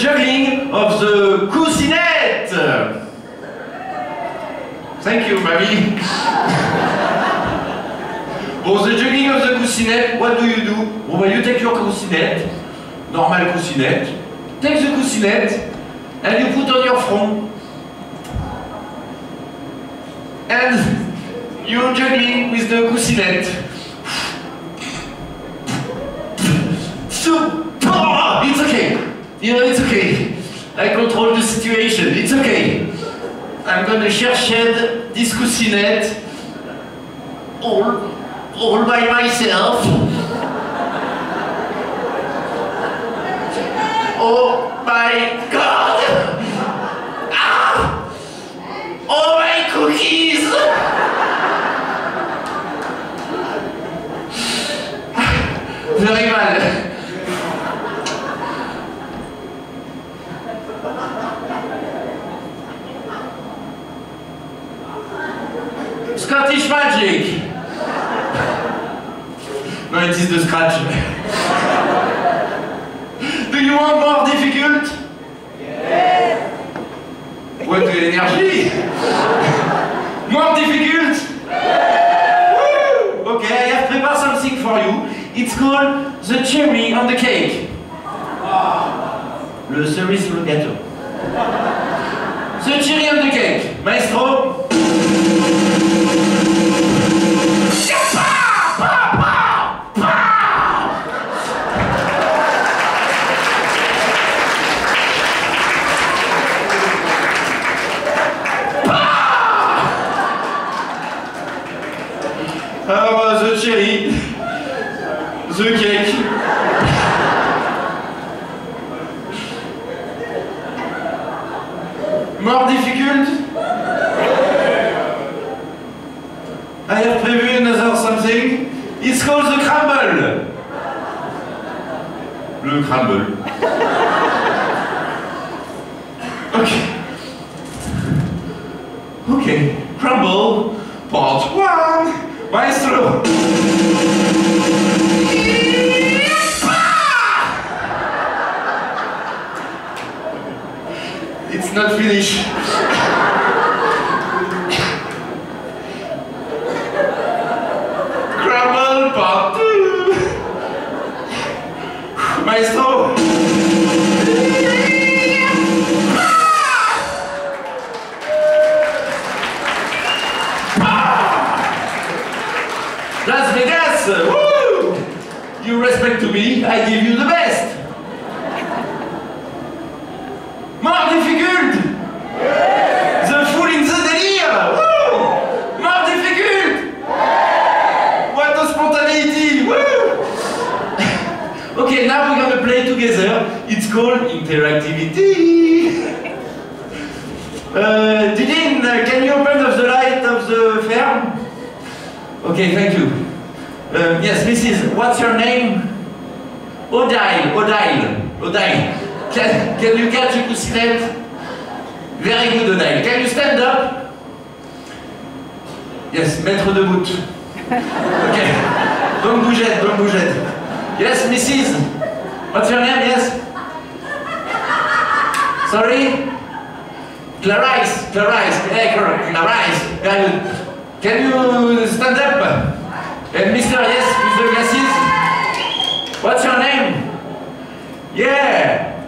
juggling of the coussinette. Thank you, Mamie. bon, the juggling of the coussinette, what do you do? Well, you take your coussinette, normal coussinette, take the coussinette, and you put on your front. And you're juggling with the coussinette. You know, it's okay. I control the situation. It's okay. I'm gonna chercher this coussinet all, all by myself. Oh my god! Ah! Oh my cookies! Very mal. No, it is the scratch. Do you want more difficult? Yes! What energy? more difficult? Woo! Okay, I have prepared something for you. It's called the cherry on the cake. Ah. Le cerise sur le gâteau. The cherry on the cake. The cake. More difficult? I have prevu another something. It's called the crumble. Le crumble. Okay. Okay. Crumble, part one. Maestro. Finished. Crumble part two. Maestro. Ah! Las Vegas! Woo! You respect to me, I give you the best. Interactivity. Uh, Didin, can you open up the light of the fair? Okay, thank you. Uh, yes, Mrs. What's your name? Odile, Odile, Odile. Can, can you catch a coussinette? Very good, Odile. Can you stand up? Yes, maître de bout. Okay. Don't bougette, don't bougette. Yes, Mrs. What's your name? Yes? Sorry? Clarice, Clarice, eh, hey, Clarice. Very good. Can you stand up? And Mr. Yes, Mr. glasses? What's your name? Yeah.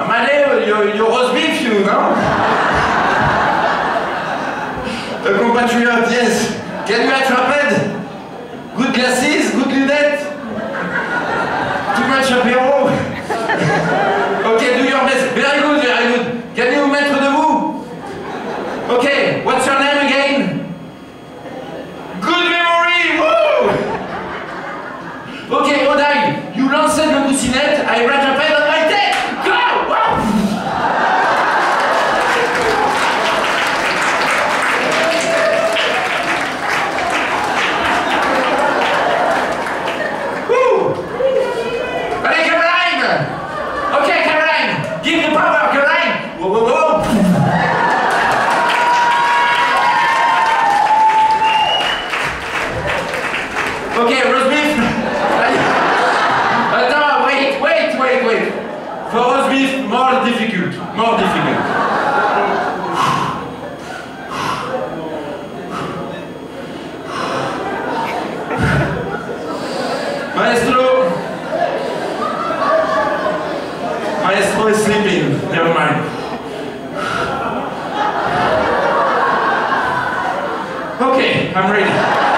Amadeo, you're, you're roast beef, you, know? A compatriot, yes. Can you attrape Good glasses, good lunettes? Too much apéro? more difficult, more difficult. Maestro, Maestro is sleeping, never mind. Okay, I'm ready.